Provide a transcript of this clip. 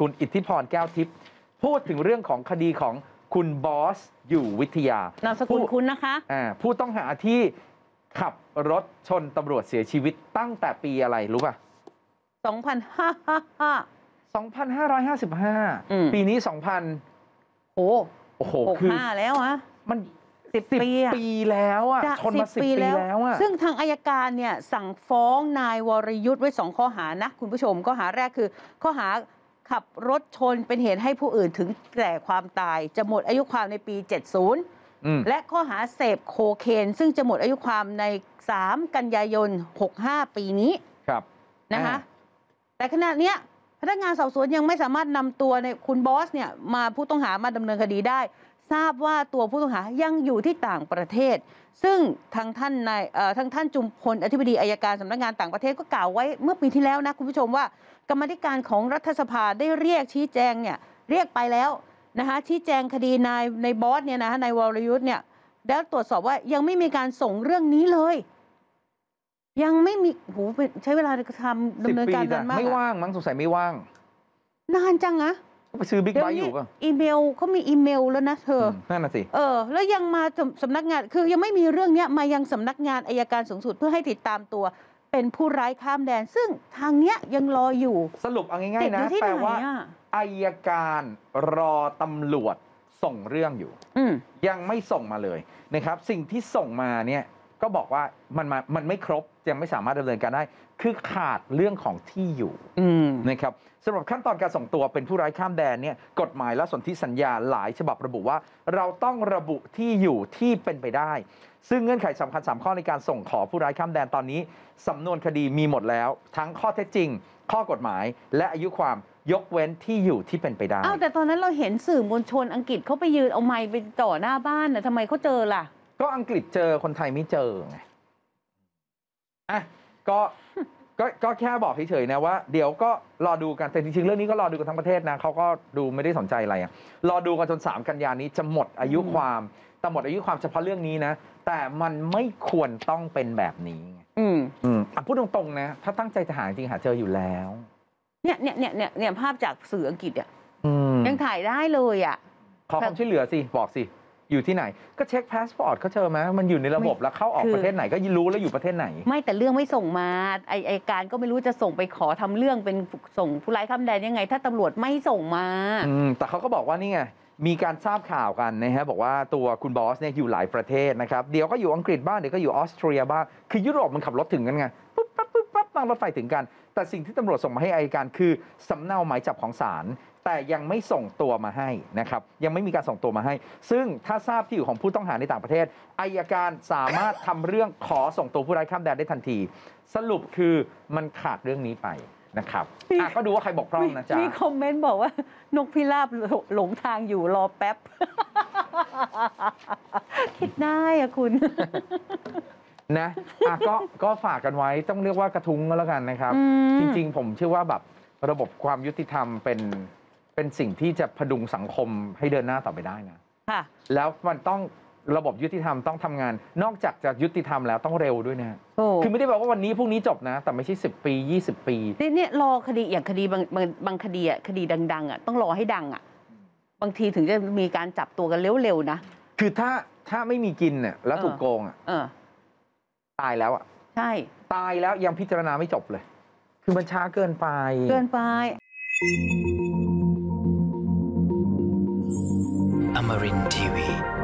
คุณอิทธิพรแก้วทิพย์พูดถึงเรื่องของคดีของคุณบอสอยู่วิทยานามสกุลผู้คุณนะคะอ่าผู้ต้องหาที่ขับรถชนตำรวจเสียชีวิตตั้งแต่ปีอะไรรู้ป่ะ 2,555 อืม 2555 ปีนี้ 2000 โอ้โอ้โห หกคือห้าแล้วอะ มันสิบ10ปีอะ ปีแล้วอะจะชนมา10ปีแล้วอะซึ่งทางอายการเนี่ยสั่งฟ้องนายวรยุทธ์ไว้สองข้อหานะ คุณผู้ชมข้อหาแรกคือ ข้อหา ขับรถชนเป็นเหตุให้ผู้อื่นถึงแก่ความตาย จะหมดอายุความในปี 70อืมและข้อหาเสพโคเคน ซึ่งจะหมดอายุความใน 3 กันยายน 65 ปีนี้ครับนะคะอ่าแต่ขณะเนี้ยพนักงานสอบสวนยังไม่สามารถนำตัวในคุณบอสเนี่ยมาผู้ต้องหามาดำเนินคดีได้ ทราบว่าตัวผู้ต้องหายังอยู่ที่ต่างประเทศ ซึ่งทางท่านนายเอ่อทางท่านจุมพลอธิบดีอายการสำนักงานต่างประเทศก็กล่าวไว้เมื่อปีที่แล้วนะคุณผู้ชมว่า กรรมาธิการของรัฐสภาได้เรียกชี้แจงเนี่ยเรียกไปแล้วนะคะชี้แจงคดีนายในบอสเนี่ยนะคะนายวรยุทธ์เนี่ยแล้วตรวจสอบว่ายังไม่มีการส่งเรื่องนี้เลย ยังไม่มีโหเป็นใช้เวลาทำดำเนิน10ปีการแต่นานมากไม่อะว่างมั้งสงสัยไม่ว่าง นานจังอะ ไปซื้อบิ๊กเดี๋ยไบวค์อนี้ยู่ป่ะอีเมลเขามีอีเมลแล้วนะเธออมนั่นน่ะสิเออ แล้วยังมาสำสำนักงานคือยังไม่มีเรื่องเนี้ยมายังสำนักงานอายการสูงสุดเพื่อให้ติดตามตัวเป็นผู้ร้ายข้ามแดน ซึ่งทางเนี้ยยังรออยู่ สรุปเอาง่าติยดๆอนะยู่ที่แปไหลนว่าอะอายการรอตำรวจส่งเรื่องอยู่อืมยังไม่ส่งมาเลยนะครับ สิ่งที่ส่งมาเนี่ย ก็บอกว่ามันมามันไม่ครบยังไม่สามารถดำเนินการได้ คือขาดเรื่องของที่อยู่อืมนะครับสำหรับขั้นตอนการส่งตัวเป็นผู้ร้ายข้ามแดนเนี่ยกฎหมายและสนธิสัญญาหลายฉบับระบุว่า เราต้องระบุที่อยู่ที่เป็นไปได้ ซึ่งเงื่อนไขสำคัญสามข้อในการส่งขอผู้ร้ายข้ามแดนตอนนี้สำนวนคดีมีหมดแล้ว ทั้งข้อเท็จจริง ข้อกฎหมาย และอายุความยกเว้นที่อยู่ที่เป็นไปได้อ้าวแต่ตอนนั้นเราเห็นสื่อมวลชนอังกฤษเขาไปยืนเอาไม้ไปจ่อหน้าบ้านน่ะทำไมเขาเจอล่ะ ก็อังกฤษเจอคนไทยไม่เจอไงอะก็ก็ก็แค่บอกเฉยๆนะว่าเดี๋ยวก็รอดูกันแต่จริงๆเรื่องนี้ก็รอดูกันทั้งประเทศนะเขาก็ดูไม่ได้สนใจอะไรอะรอดูกันจน 3 กันยานี้จะหมดอายุอืมความแต่หมดอายุความเฉพาะเรื่องนี้นะ แต่มันไม่ควรต้องเป็นแบบนี้ไงอืมอืมอะพูดตรงๆนะ ถ้าตั้งใจจะหาจริงๆหาเจออยู่แล้วเนี่ยเนี่ยเนี่ยเนี่ยเนี่ยภาพจากสื่ออังกฤษอะอืมยังถ่ายได้เลยอะขอความช่วยเหลือสิบอกสิ อยู่ที่ไหน ก็เช็คพาสปอร์ตเขาเจอไหมมันอยู่ในระบบแล้วเข้าออกคือประเทศไหนก็รู้แล้วอยู่ประเทศไหน ไม่แต่เรื่องไม่ส่งมาไออัยการก็ไม่รู้จะส่งไปขอทำเรื่องเป็นส่งผู้ร้ายข้ามแดนยังไง ถ้าตำรวจไม่ส่งมาอืมแต่เขาก็บอกว่านี่ไงมีการทราบข่าวกันนะฮะบอกว่าตัวคุณบอสเนี่ยอยู่หลายประเทศนะครับเดี๋ยวก็อยู่อังกฤษบ้างเดี๋ยวก็อยู่ออสเตรียบ้างคือยุโรปมันขับรถถึงกันไงปุ๊บปั๊บปุ๊บปั๊บ นั่งรถไฟถึงกัน แต่สิ่งที่ตำรวจส่งมาให้อายการคือสำเนาหมายจับของศาลแต่ยังไม่ส่งตัวมาให้นะครับยังไม่มีการส่งตัวมาให้ ซึ่งถ้าทราบที่อยู่ของผู้ต้องหาในต่างประเทศอายการสามารถทำเรื่องขอส่งตัวผู้ร้ายข้ามแดนได้ทันที สรุปคือมันขาดเรื่องนี้ไปนะครับอะก็ดูว่าใครบอกพร่องนะจ๊ะ มีคอมเมนต์บอกว่านกพิราบหลหลงทางอยู่รอแป๊บ คิดได้อะคุณ นะอะก็ก็ฝากกันไว้ต้องเรียกว่ากระทุ้งก็แล้วกันนะครับ อืม จริง ๆ ผมเชื่อว่าแบบระบบความยุติธรรมเป็นเป็นสิ่งที่จะพดุงสังคมให้เดินหน้าต่อไปได้นะ ค่ะ แล้วมันต้องระบบยุติธรรมต้องทำงาน นอกจากจะยุติธรรมแล้วต้องเร็วด้วยนะ โอ้คือไม่ได้บอกว่าวันนี้พรุ่งนี้จบนะ แต่ไม่ใช่ 10 ปี 20 ปีเนี่ยเนี่ยรอคดีอย่างคดีบางบางบางคดีอะคดีดัง ๆอะต้องรอให้ดังอะบางทีถึงจะมีการจับตัวกันเร็วๆนะ คือถ้าถ้าไม่มีกินเนี่ยแล้วถูกโกงอะเออ ตายแล้วอะใช่ ตายแล้วยังพิจารณาไม่จบเลย คือมันช้าเกินไป เกินไป Amarin Tiwi.